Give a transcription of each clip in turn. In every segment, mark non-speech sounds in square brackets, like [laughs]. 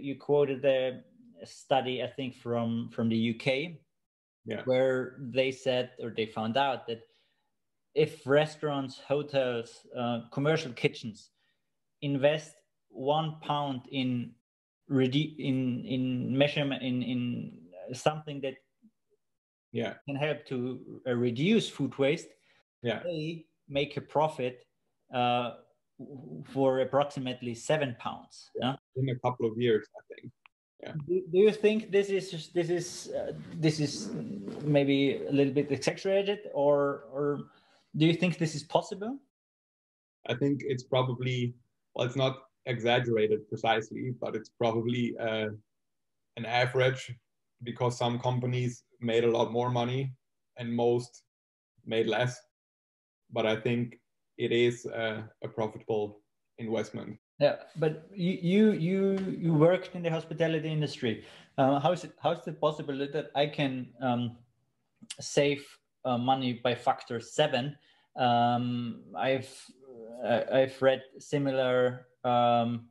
You quoted a study, I think, from from the UK, yeah. where they said or they found out that if restaurants, hotels, uh, commercial kitchens invest one pound in in in measurement in in something that yeah can help to uh, reduce food waste yeah they make a profit uh, for approximately seven pounds yeah? in a couple of years i think yeah. Do, do you think this is this is uh, this is maybe a little bit exaggerated or or do you think this is possible i think it's probably well it's not exaggerated precisely but it's probably uh, an average because some companies made a lot more money and most made less. But I think it is a, a profitable investment. Yeah, but you you you worked in the hospitality industry. Uh, how is it how is it possible that I can um, save uh, money by factor seven? Um, I've uh, I've read similar um,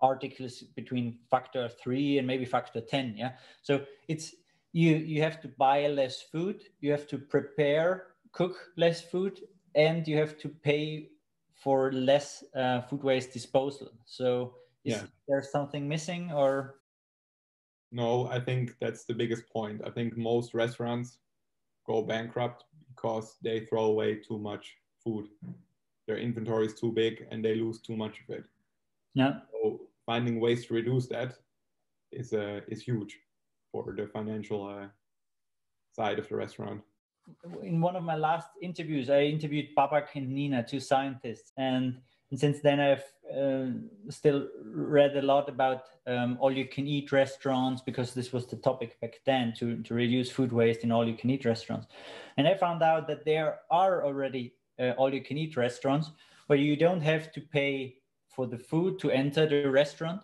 articles between factor three and maybe factor 10 yeah so it's you you have to buy less food you have to prepare cook less food and you have to pay for less uh, food waste disposal. So is yeah. there something missing or? No i think that's the biggest point. I think most restaurants go bankrupt because they throw away too much food. Their inventory is too big and they lose too much of it. Yeah. So finding ways to reduce that is uh, is huge for the financial uh, side of the restaurant. In one of my last interviews, I interviewed Babak and Nina, two scientists, and, and since then I've uh, still read a lot about um, all-you-can-eat restaurants because this was the topic back then to, to reduce food waste in all-you-can-eat restaurants. And I found out that there are already uh, all-you-can-eat restaurants where you don't have to pay for the food to enter the restaurant,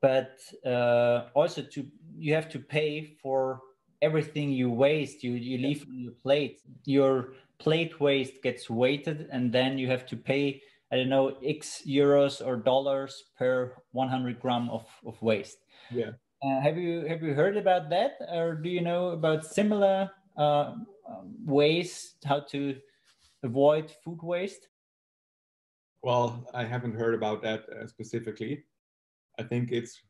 but uh, also to you have to pay for everything you waste. You you leave on your plate. Your plate waste gets weighted, and then you have to pay I don't know X euros or dollars per 100 gram of, of waste. Yeah. Uh, have you have you heard about that, or do you know about similar uh, ways how to avoid food waste? Well, I haven't heard about that uh, specifically. I think it's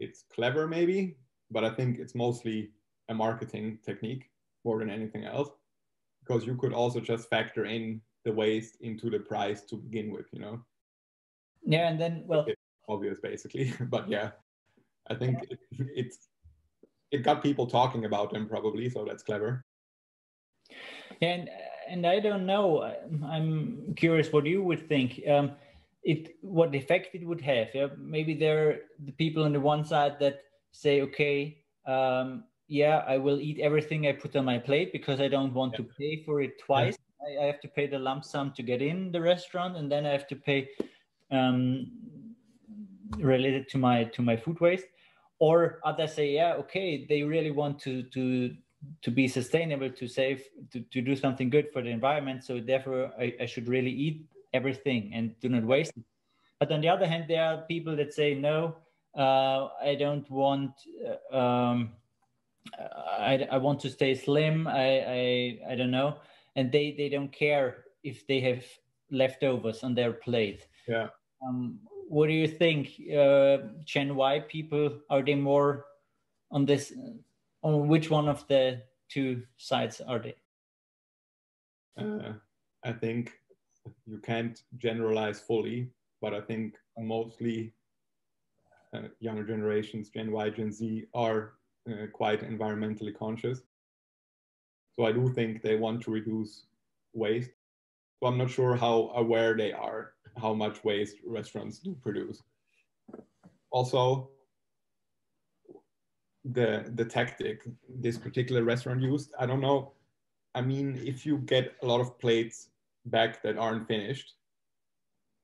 it's clever maybe, but I think it's mostly a marketing technique more than anything else because you could also just factor in the waste into the price to begin with, you know. Yeah, and then well, it's obvious basically, [laughs] but yeah, I think it, it's it got people talking about them probably, so that's clever. And and I don't know. I'm curious what you would think. Um, it what effect it would have. Yeah? Maybe there are the people on the one side that say, okay, um, yeah, I will eat everything I put on my plate because I don't want yeah. to pay for it twice. Yeah. I, I, have to pay the lump sum to get in the restaurant, and then I have to pay um, related to my to my food waste. Or others say, yeah, okay, they really want to to to be sustainable, to save, to, to do something good for the environment. So therefore, I, I should really eat everything and do not waste it. But on the other hand, there are people that say, no, uh, I don't want, uh, um, I, I want to stay slim. I, I, I don't know. And they, they don't care if they have leftovers on their plate. Yeah. Um, what do you think, uh, Gen Y people? Are they more on this on which one of the two sides are they? Uh, I think you can't generalize fully, but I think mostly uh, younger generations, Gen Y, Gen Z, are uh, quite environmentally conscious. So I do think they want to reduce waste. So I'm not sure how aware they are how much waste restaurants do produce. Also, the the tactic this particular restaurant used. I don't know. I mean, if you get a lot of plates back that aren't finished,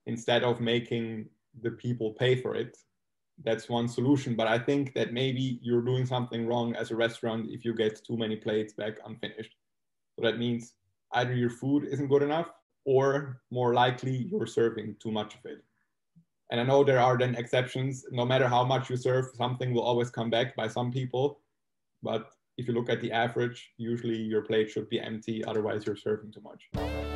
instead of making the people pay for it, that's one solution. But I think that maybe you're doing something wrong as a restaurant if you get too many plates back unfinished. So that means either your food isn't good enough or more likely you're serving too much of it. And I know there are then exceptions. No matter how much you serve, something will always come back by some people. But if you look at the average, usually your plate should be empty, otherwise you're serving too much.